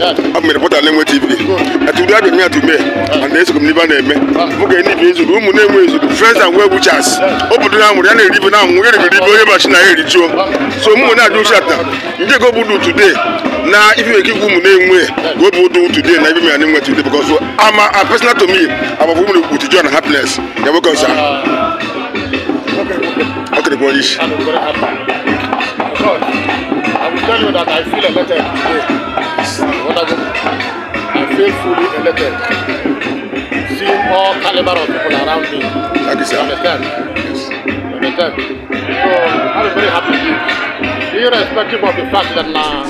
A m rịpọta na-enwe tv atụdị abịa m ya tụbe mana esogom n'ibe a na-eme m ga ibe ezuru ụmụ na-enwe ezuru fes and O wuchas obodo na amụrụ ya na-eribe na anwụ ibe onye bachi na ya erijuo so mụ na-ajụ ndị ego bụ na ife eke ụmụ na-enwe wee bụ du tude na ibe m ya na-enwe tude because ama a personal na ya onye isi I faithfully elected, seeing all caliber of people around me. Thank you, sir. understand? Yes. understand? So I'm very happy, irrespective of the fact that now,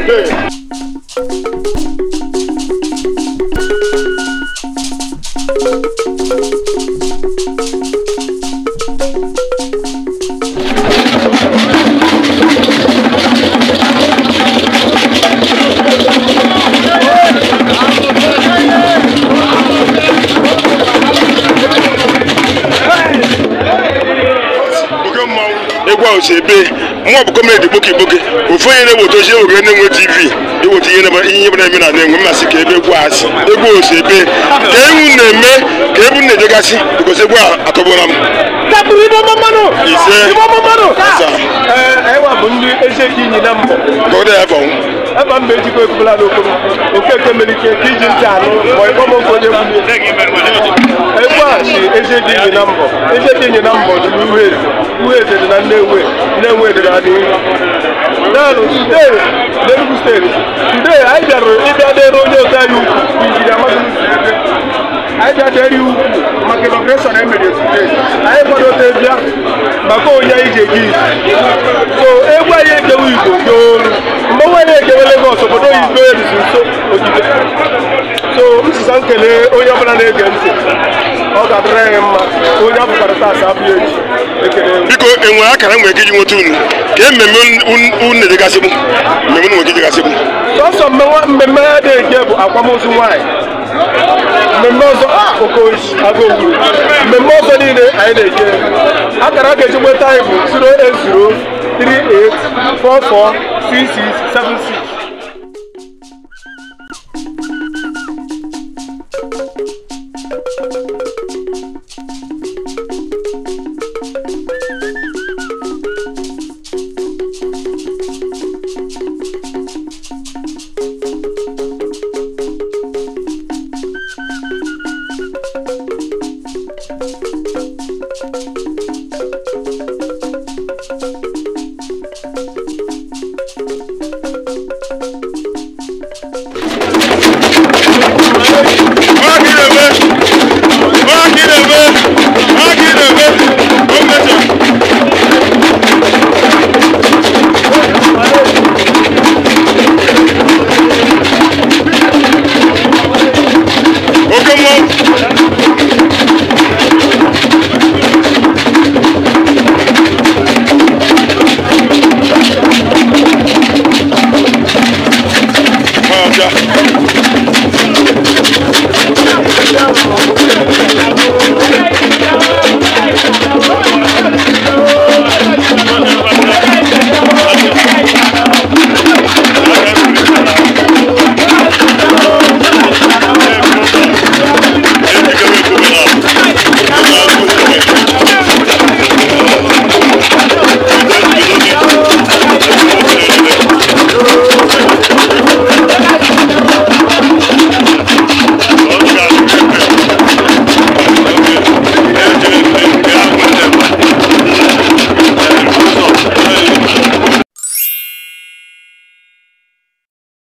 today, si ebe nwa ọ bụ kọmredi gboke igboke ofu onye na-eweta oche ewere na-enwe tv eweta ihe ihe bụ na-eme na na-enwe mmasị ka ebe gwu asị egwu osi ebe ka ewu na-eme ka ebu na-ejegasị bụkọsi egwu atọbụla m ise asaa ebe mba ejikọ ekwubela n'okporo okeke mere ike ka iji ntị anụ ma ịkpọmọkụ onye egwu a na mbọ dị nye na mbọ dị n'uhezi dị na nnewe nnewe dị na n'ihu naanụ today n'Enugu steeti today anyị bịara ịbịa dere onye otu anyị ukwu injinia mazin anyị bịa dere ukwu maka inọgreshọn emere today anyị kwadote bịa maka onye anyị ji eji so egwu anyị ekewe igbo goolu mgbe nwa ekewe Lagos obodo oyibo nso ogige so nkele ọbụla na-ege ntị ọ ga-adịrị anyị mma onye apụtara taata abụghị echi biko enwere akara nwere ike iji nweta ka mmemme unu bụ mmemme unu nwere ike dịgasị bụ sọsọ mmemme dị nke bụ akwamozu nwanyị mmemme ọzọ ah, mmemme ọzọ niile anyị na akara a ga-eji nweta anyị bụ shot.